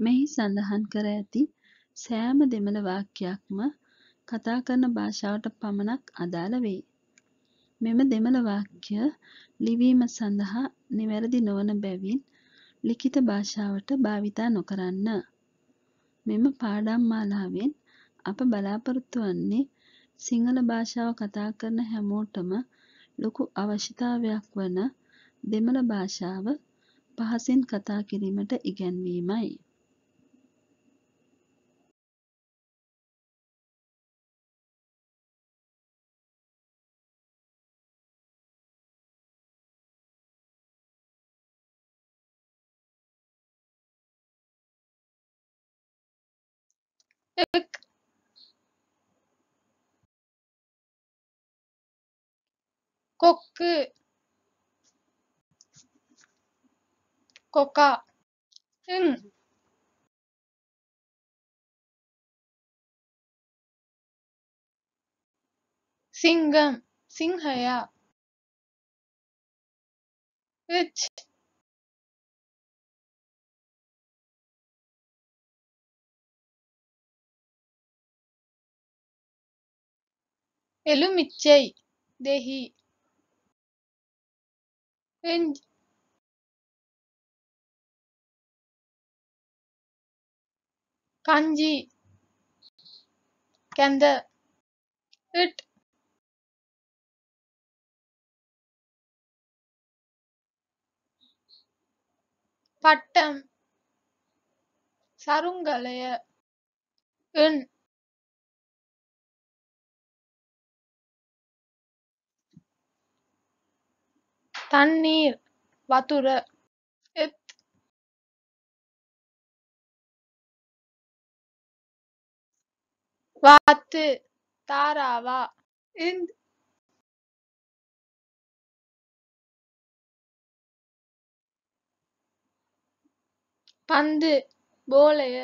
මෙහි සඳහන් කර ඇති සෑම දෙමළ වාක්‍යයක්ම කතා කරන භාෂාවට පමණක් අදාළ වේ. මෙම දෙමළ වාක්‍ය ලිවීම සඳහා නිවැරදි නොවන බැවින් ලිඛිත භාෂාවට භාවිතා නොකරන්න. මෙම පාඩම් මාලාවෙන් අප බලාපොරොත්තු වන්නේ සිංහල භාෂාව කතා කරන හැමෝටම ලොකු අවශ්‍යතාවයක් වන දෙමළ භාෂාව පහසින් කතා කිරීමට ඉගැන්වීමයි. 国、国家、うん。しんがん。しんはや、うち、எலுமிச்சை தெஹி காஞ்சி. கெந்த. இட் பட்டம். சருங்கலைய. எண் தண்ணீர் வதுர எத் வாத்து தாராவா இந்த் பந்து போலைய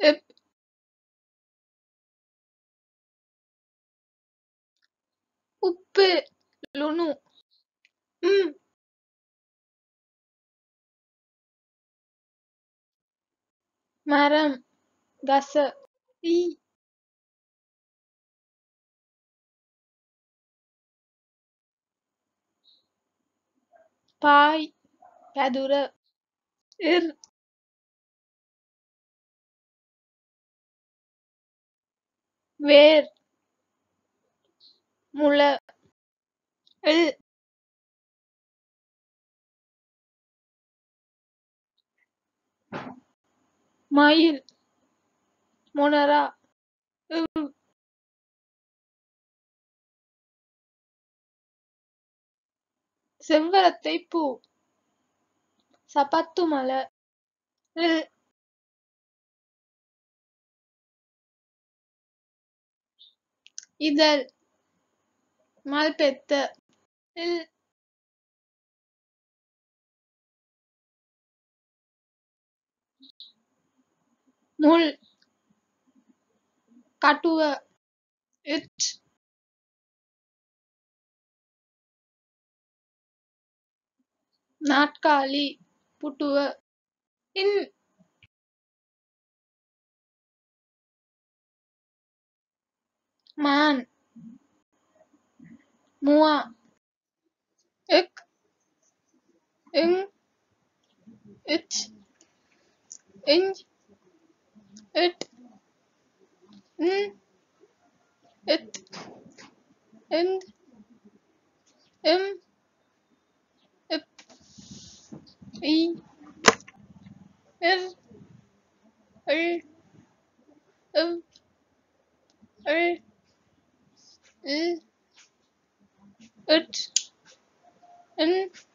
இப் உப்பு லுணு ம். மரம், தச ஈ பாய், கதுர, இர் வேர் முழ, இல் மயில் மொனரா செவ்வரத்தை பூ சபத்து மல இதழ் மல்பெத்த ல் முள் கட்டுவ ட் நாட்காலி புட்டுவ இன் மான் முவா க் ங் ச் ஞ் it in it and m e r r m r l it er, er, er,